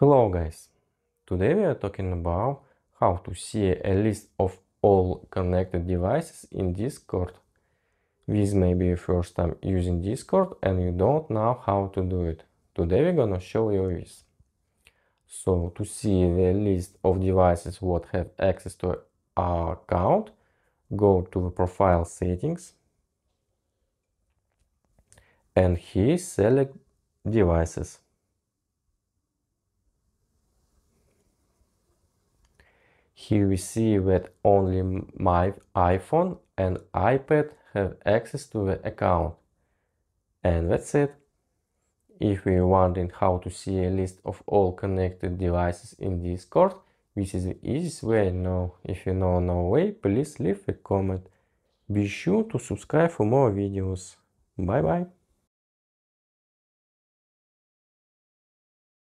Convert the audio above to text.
Hello guys! Today we are talking about how to see a list of all connected devices in Discord. This may be your first time using Discord and you don't know how to do it. Today we're gonna show you this. So to see the list of devices what have access to our account, go to the profile settings and here select devices. Here we see that only my iPhone and iPad have access to the account. And that's it. If you're wondering how to see a list of all connected devices in Discord, this is the easiest way now. If you know no way, please leave a comment. Be sure to subscribe for more videos. Bye bye.